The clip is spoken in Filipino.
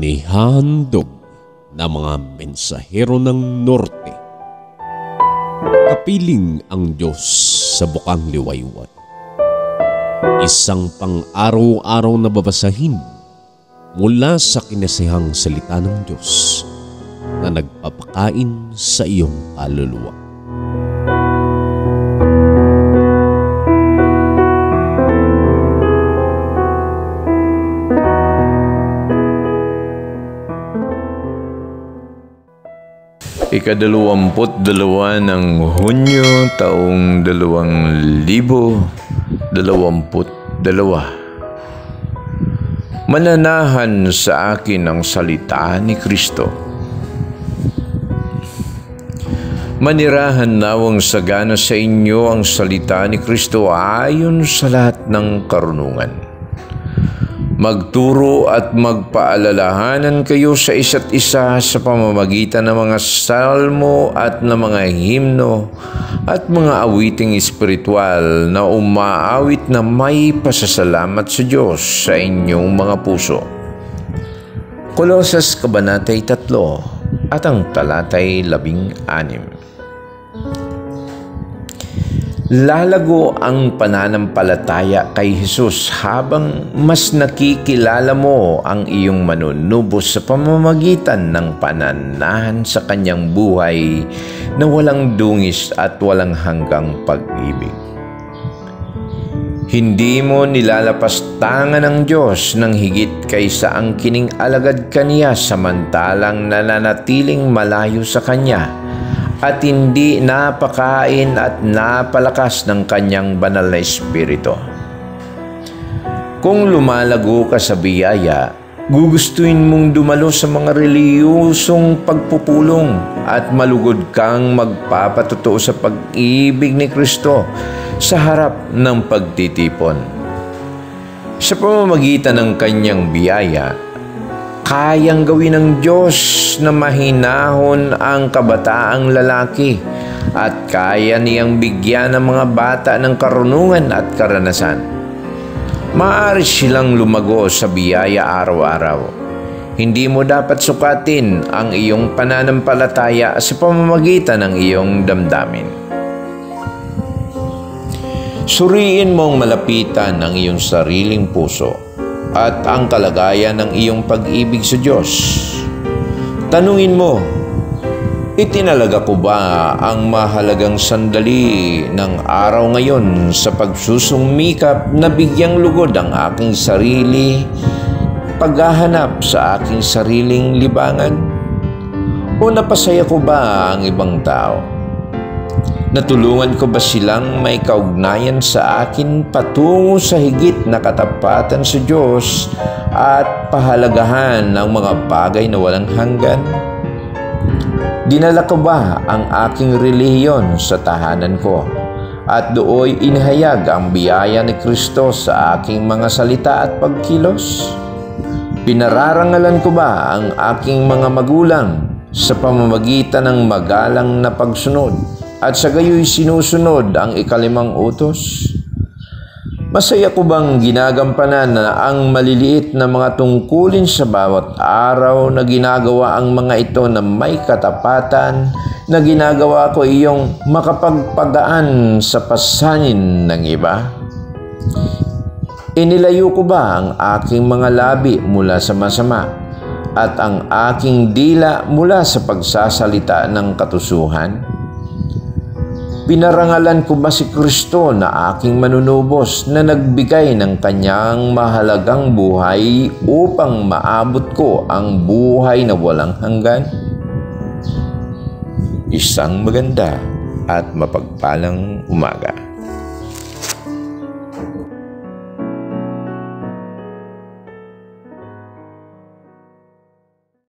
inihahandog ng mga mensahero ng norte. Kapiling ang Diyos sa bukang liwayway. Isang pang-araw-araw na babasahin mula sa kinasihang salita ng Diyos na nagpapakain sa iyong kaluluwa. Ikadalawamput dalawa ng Hunyo taong dalawang libo dalawamput dalawa. Mananahan sa akin ang salita ni Kristo. Manirahan nawang sagana sa inyo ang salita ni Kristo ayon sa lahat ng karunungan magturo at magpaalalahanan kayo sa isa't isa sa pamamagitan ng mga salmo at ng mga himno at mga awiting espiritual na umaawit na may pasasalamat sa Diyos sa inyong mga puso. Kolosas Kabanatay 3 at ang talatay 16 Lalago ang pananampalataya kay Jesus habang mas nakikilala mo ang iyong manunubos sa pamamagitan ng pananahan sa kanyang buhay na walang dungis at walang hanggang pag-ibig. Hindi mo nilalapastangan ng Diyos ng higit kaysa ang kining alagad kaniya samantalang nananatiling malayo sa Kanya at hindi napakain at napalakas ng kanyang banal na espiritu. Kung lumalago ka sa biyaya, gugustuhin mong dumalo sa mga reliyosong pagpupulong at malugod kang magpapatuto sa pag-ibig ni Kristo sa harap ng pagtitipon. Sa pamamagitan ng kanyang biyaya, kayang gawin ng Diyos na mahinahon ang kabataang lalaki at kaya niyang bigyan ng mga bata ng karunungan at karanasan. Maaari silang lumago sa biyaya araw-araw. Hindi mo dapat sukatin ang iyong pananampalataya sa pamamagitan ng iyong damdamin. Suriin mong malapitan ang iyong sariling puso at ang kalagayan ng iyong pag-ibig sa Diyos. Tanungin mo, itinalaga ko ba ang mahalagang sandali ng araw ngayon sa pagsusumikap na bigyang lugod ang aking sarili, paghahanap sa aking sariling libangan? O napasaya ko ba ang ibang tao? Natulungan ko ba silang may kaugnayan sa akin patungo sa higit na katapatan sa Diyos at pahalagahan ng mga bagay na walang hanggan? Dinala ko ba ang aking relihiyon sa tahanan ko? At dooy inihayag ang biyaya ni Kristo sa aking mga salita at pagkilos? Pinararangalan ko ba ang aking mga magulang sa pamamagitan ng magalang na pagsunod? At sa gayoy sinusunod ang ikalimang utos? Masaya ko bang ginagampanan na ang maliliit na mga tungkulin sa bawat araw na ginagawa ang mga ito na may katapatan na ginagawa ko iyong makapagpagaan sa pasanin ng iba? Inilayo ko ba ang aking mga labi mula sa masama at ang aking dila mula sa pagsasalita ng katusuhan? Pinarangalan ko ba si Kristo na aking manunubos na nagbigay ng kanyang mahalagang buhay upang maabot ko ang buhay na walang hanggan? Isang maganda at mapagpalang umaga.